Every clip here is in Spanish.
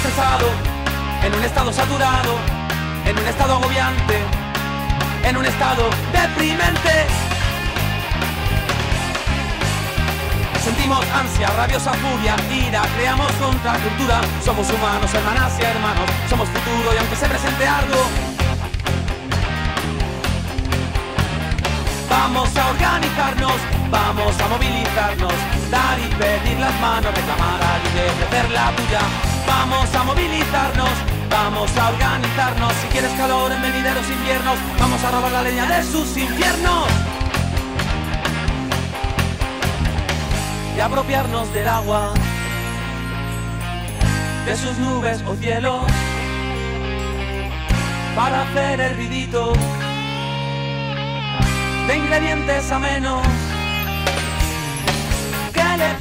cansado, en un estado saturado, en un estado agobiante, en un estado deprimente. Sentimos ansia, rabiosa furia, ira, creamos contracultura. Somos humanos, hermanas y hermanos, somos futuro y aunque se presente algo, vamos a organizarnos, vamos a movilizarnos, dar y pedir las manos, reclamar a alguien, ofrecer la tuya. Vamos a movilizarnos, vamos a organizarnos. Si quieres calor en venideros inviernos, vamos a robar la leña de sus infiernos. y apropiarnos del agua, de sus nubes o cielos, para hacer hervidito de ingredientes a menos. ¿Qué le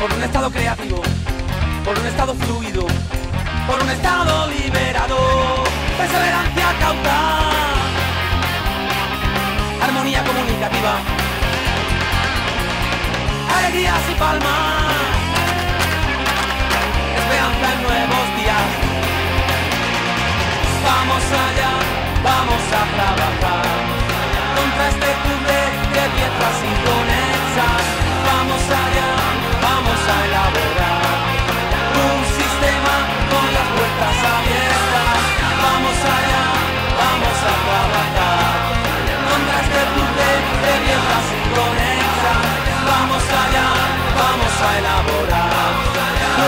por un estado creativo, por un estado fluido, por un estado liberado, perseverancia cauta, armonía comunicativa, alegrías y palmas, esperanza en nuevos días. Vamos allá, vamos a trabajar. Contra este de a elaborar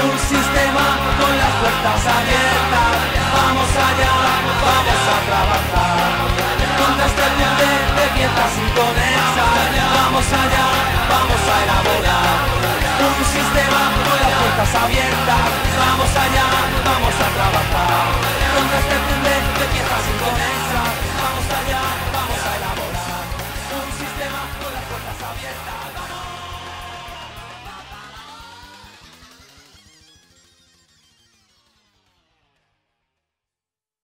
un sistema con las puertas abiertas. Vamos allá, vamos a trabajar contra este cumple de piezas inconexas. Vamos allá, vamos a elaborar un sistema con las puertas abiertas. Vamos allá, vamos a trabajar contra este cumple de piezas inconexas. Vamos allá, vamos a elaborar un sistema con las puertas abiertas.